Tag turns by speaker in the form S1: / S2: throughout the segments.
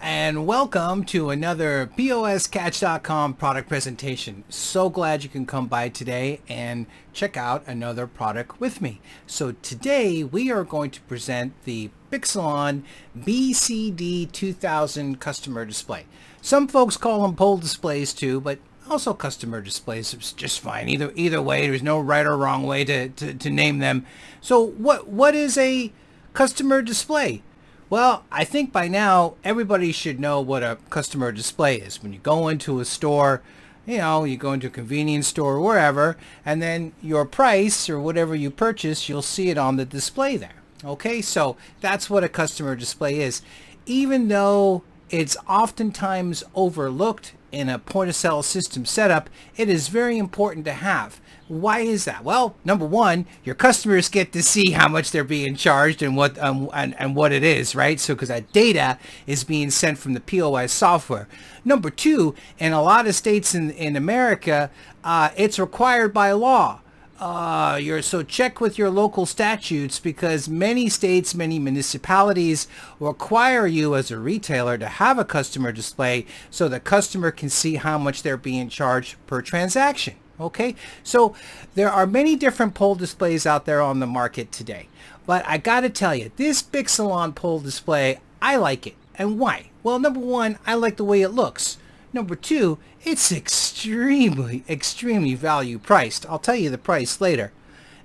S1: and welcome to another POSCatch.com product presentation. So glad you can come by today and check out another product with me. So today we are going to present the Bixolon BCD 2000 customer display. Some folks call them pole displays too, but also customer displays is just fine. Either either way, there's no right or wrong way to, to, to name them. So what what is a customer display? Well, I think by now everybody should know what a customer display is. When you go into a store, you know, you go into a convenience store or wherever, and then your price or whatever you purchase, you'll see it on the display there. Okay, so that's what a customer display is. Even though it's oftentimes overlooked in a point of sale system setup, it is very important to have. Why is that? Well, number one, your customers get to see how much they're being charged and what um, and, and what it is, right? So because that data is being sent from the POS software. Number two, in a lot of states in, in America, uh, it's required by law uh, your so check with your local statutes because many states, many municipalities require you as a retailer to have a customer display so the customer can see how much they're being charged per transaction. Okay, so there are many different pole displays out there on the market today. But I got to tell you, this Bixolon pole display, I like it. And why? Well, number one, I like the way it looks. Number two, it's extremely, extremely value priced. I'll tell you the price later.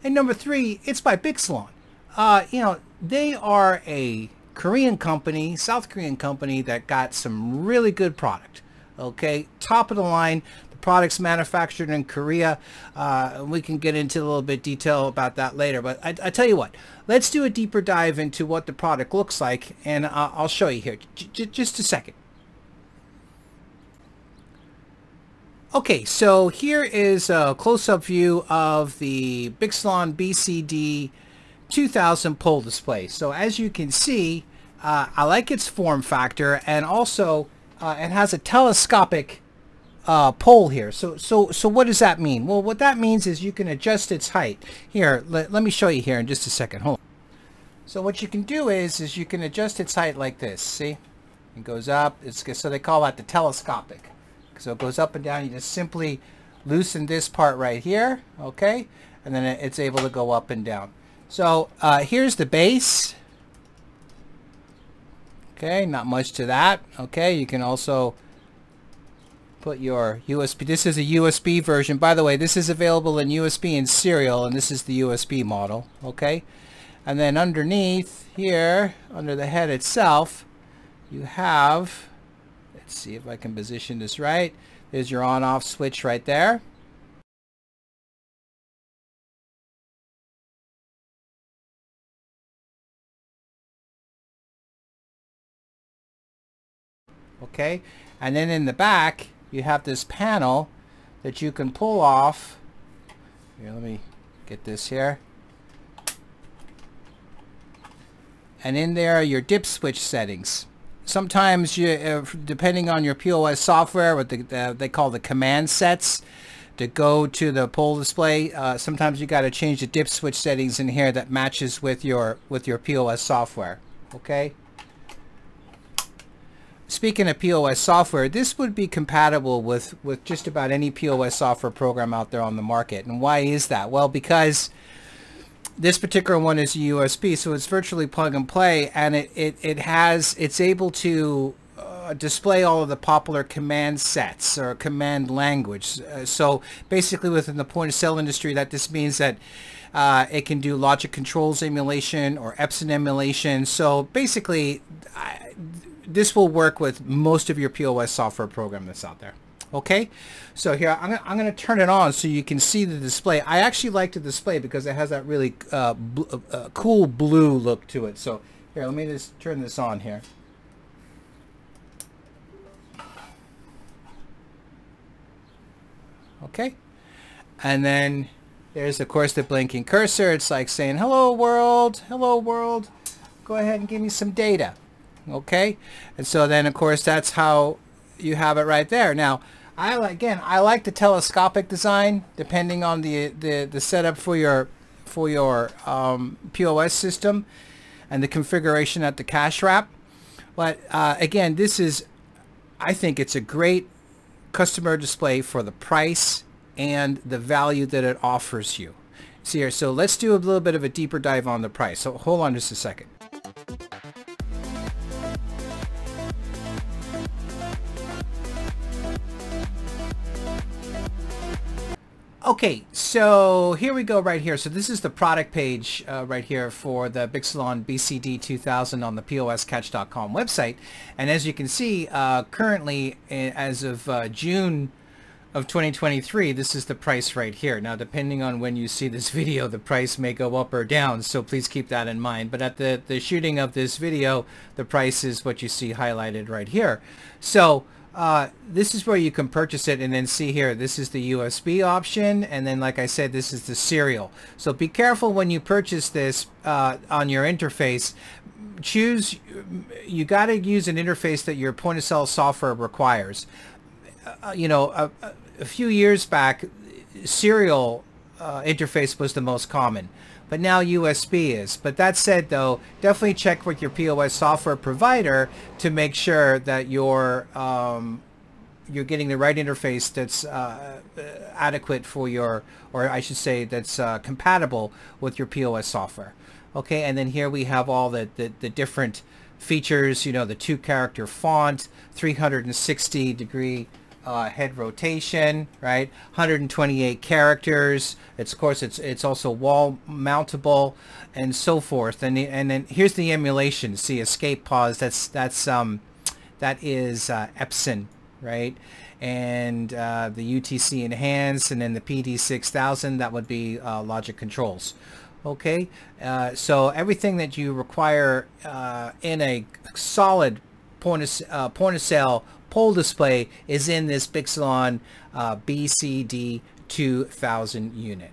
S1: And number three, it's by Bixolon. Uh, you know, they are a Korean company, South Korean company that got some really good product. Okay, top of the line. The product's manufactured in Korea. Uh, we can get into a little bit detail about that later. But I, I, tell you what, let's do a deeper dive into what the product looks like, and uh, I'll show you here. J just a second. Okay, so here is a close-up view of the Bixolon BCD 2000 pole display. So as you can see, uh, I like its form factor and also uh, it has a telescopic uh, pole here. So, so, so what does that mean? Well, what that means is you can adjust its height. Here, let, let me show you here in just a second. Hold on. So what you can do is, is you can adjust its height like this. See? It goes up. It's, so they call that the telescopic. So it goes up and down. You just simply loosen this part right here, okay? And then it's able to go up and down. So uh, here's the base. Okay, not much to that. Okay, you can also put your USB. This is a USB version. By the way, this is available in USB and serial, and this is the USB model. Okay, and then underneath here, under the head itself, you have Let's see if I can position this right. There's your on-off switch right there. Okay, and then in the back you have this panel that you can pull off. Here, let me get this here. And in there are your dip switch settings sometimes you, depending on your POS software, what the, uh, they call the command sets, to go to the pole display, uh, sometimes you got to change the dip switch settings in here that matches with your with your POS software. Okay. Speaking of POS software, this would be compatible with with just about any POS software program out there on the market. And why is that? Well, because this particular one is a USB, so it's virtually plug and play, and it, it, it has, it's able to uh, display all of the popular command sets or command language. Uh, so basically within the point of sale industry, that this means that uh, it can do logic controls emulation or Epson emulation. So basically, I, this will work with most of your POS software program that's out there okay? So here I'm gonna, I'm gonna turn it on so you can see the display. I actually like the display because it has that really uh, bl uh, uh, cool blue look to it. So here let me just turn this on here. Okay? And then there's of course the blinking cursor. It's like saying hello world. Hello world. Go ahead and give me some data. Okay? And so then of course that's how you have it right there. Now I again, I like the telescopic design, depending on the the, the setup for your for your um, POS system and the configuration at the cash wrap. But uh, again, this is, I think it's a great customer display for the price and the value that it offers you. See here, so let's do a little bit of a deeper dive on the price. So hold on just a second. Okay, so here we go right here. So this is the product page uh, right here for the Bixolon BCD 2000 on the POSCatch.com website. And as you can see, uh, currently, eh, as of uh, June of 2023, this is the price right here. Now, depending on when you see this video, the price may go up or down, so please keep that in mind. But at the, the shooting of this video, the price is what you see highlighted right here. So, uh, this is where you can purchase it and then see here this is the USB option and then like I said this is the serial. So be careful when you purchase this uh, on your interface. Choose you got to use an interface that your point of sale software requires. Uh, you know a, a, few years back serial uh, interface was the most common but now USB is. But that said, though, definitely check with your POS software provider to make sure that you're um, you're getting the right interface that's uh, adequate for your, or I should say, that's uh, compatible with your POS software. Okay, and then here we have all the, the, the different features, you know, the two character font, 360 degree uh, head rotation, right? 128 characters. It's of course it's it's also wall mountable and so forth. And and then here's the emulation. See escape pause. That's that's um that is uh, Epson, right? And uh, the UTC enhanced, and then the PD6000 that would be uh, logic controls. Okay, uh, so everything that you require uh, in a solid point of, uh, point of sale pole display is in this Bixolon uh, BCD 2000 unit.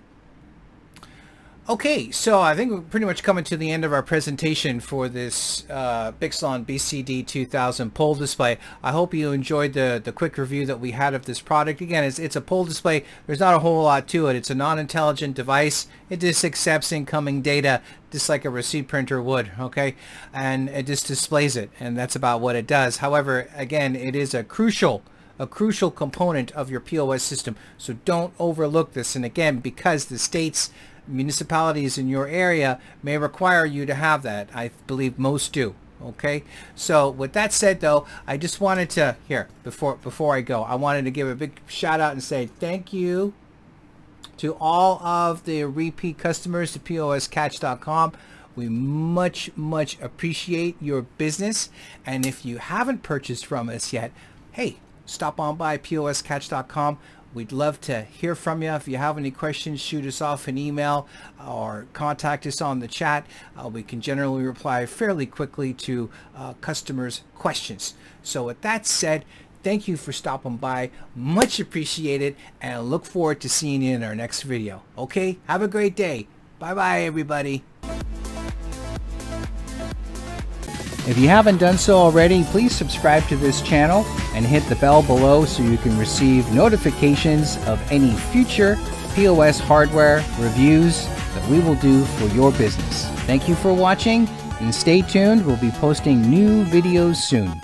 S1: Okay, so I think we're pretty much coming to the end of our presentation for this uh, Bixolon BCD 2000 pole display. I hope you enjoyed the, the quick review that we had of this product. Again, it's, it's a pole display. There's not a whole lot to it. It's a non-intelligent device. It just accepts incoming data just like a receipt printer would, okay? And it just displays it, and that's about what it does. However, again, it is a crucial a crucial component of your POS system. So don't overlook this. And again, because the states municipalities in your area may require you to have that. I believe most do. Okay, so with that said though, I just wanted to, here, before, before I go, I wanted to give a big shout out and say thank you to all of the repeat customers to POSCatch.com. We much, much appreciate your business. And if you haven't purchased from us yet, hey, stop on by POSCatch.com. We'd love to hear from you. If you have any questions, shoot us off an email or contact us on the chat. Uh, we can generally reply fairly quickly to uh, customers' questions. So with that said, thank you for stopping by. Much appreciated and I look forward to seeing you in our next video. Okay, have a great day. Bye-bye, everybody. If you haven't done so already, please subscribe to this channel and hit the bell below so you can receive notifications of any future POS hardware reviews that we will do for your business. Thank you for watching and stay tuned. We'll be posting new videos soon.